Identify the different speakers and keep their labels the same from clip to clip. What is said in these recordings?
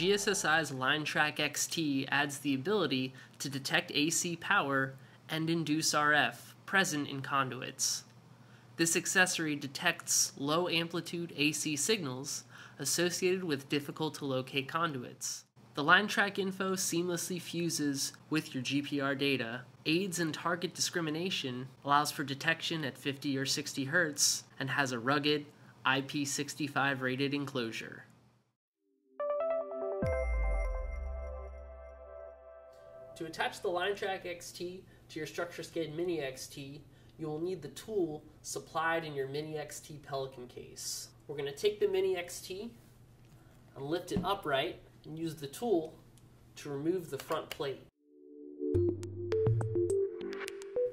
Speaker 1: GSSI's LineTrac XT adds the ability to detect AC power and induce RF present in conduits. This accessory detects low amplitude AC signals associated with difficult to locate conduits. The LineTrac info seamlessly fuses with your GPR data, aids in target discrimination, allows for detection at 50 or 60 Hz, and has a rugged IP65 rated enclosure. To attach the LineTrac XT to your Structure StructureScan Mini XT, you will need the tool supplied in your Mini XT Pelican case. We're going to take the Mini XT and lift it upright and use the tool to remove the front plate.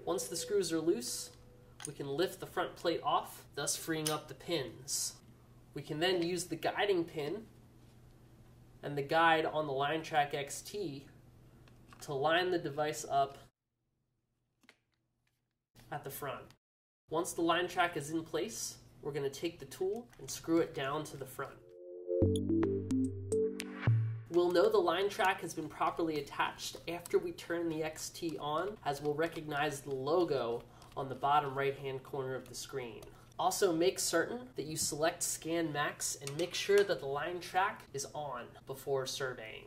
Speaker 1: Once the screws are loose, we can lift the front plate off, thus freeing up the pins. We can then use the guiding pin and the guide on the LineTrac XT to line the device up at the front. Once the LineTrac is in place, we're going to take the tool and screw it down to the front. We'll know the LineTrac has been properly attached after we turn the XT on, as we'll recognize the logo on the bottom right hand corner of the screen. Also make certain that you select Scan Max and make sure that the LineTrac is on before surveying.